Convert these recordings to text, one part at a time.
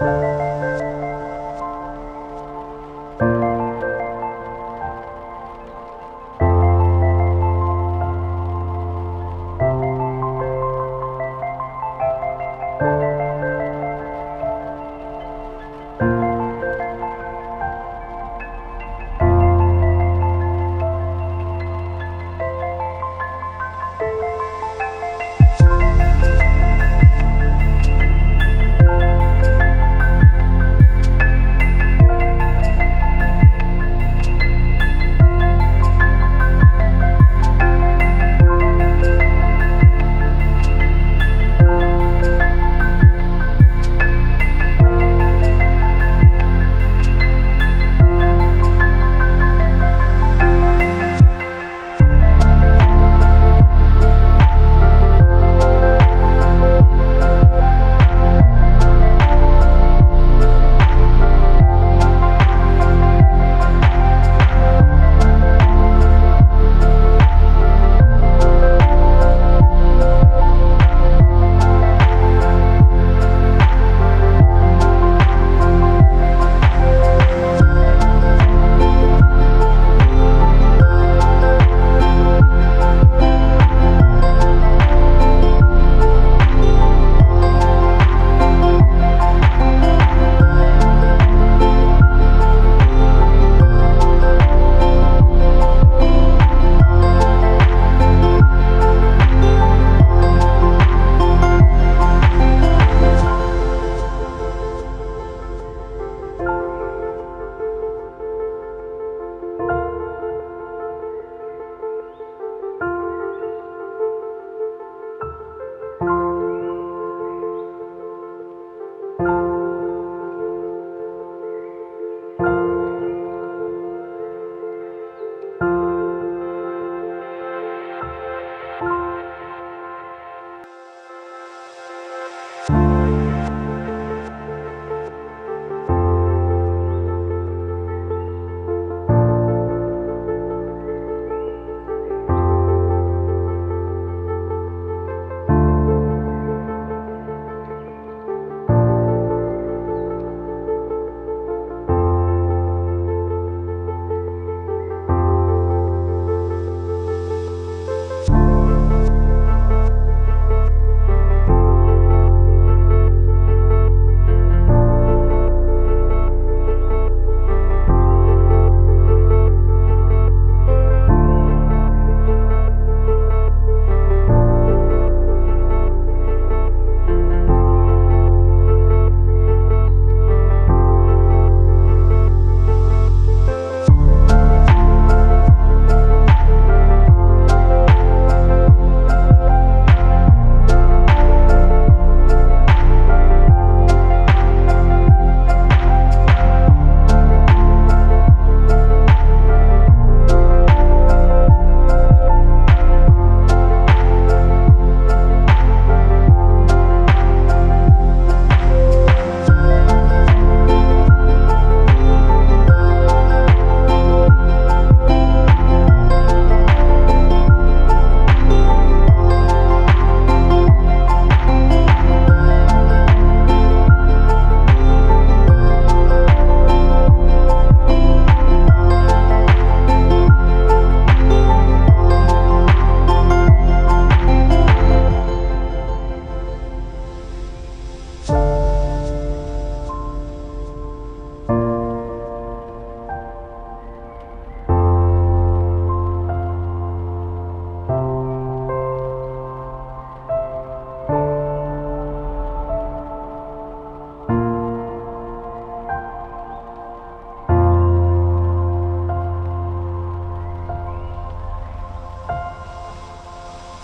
Bye.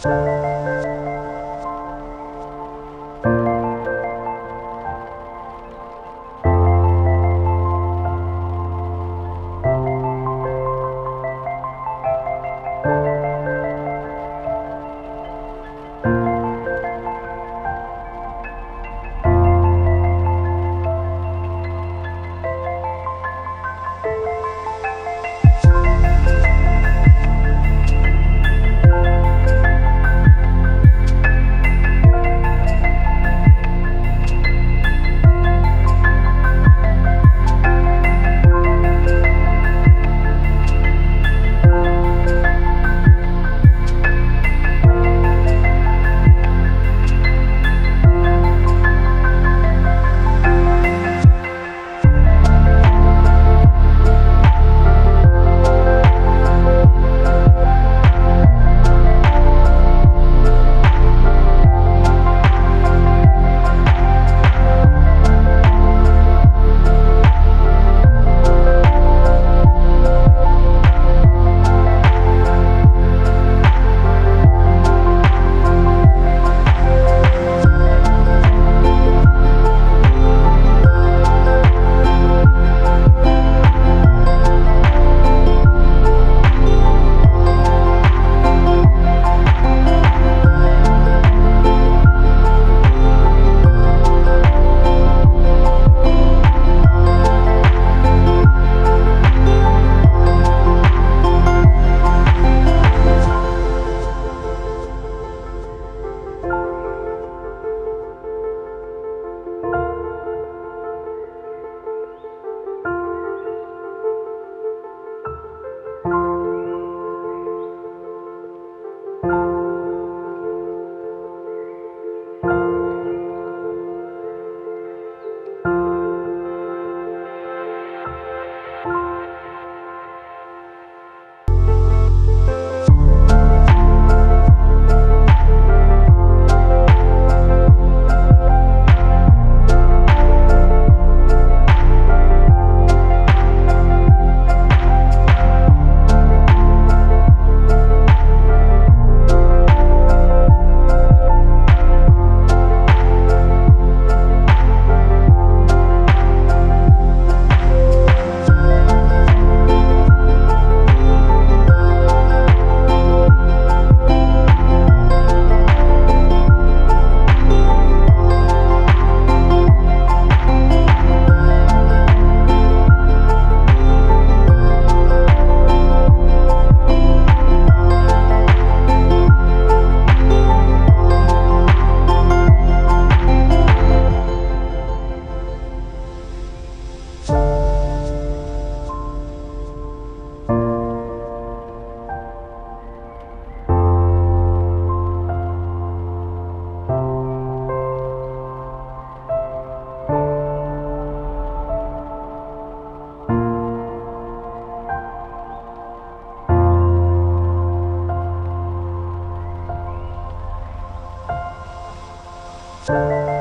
Música Bye.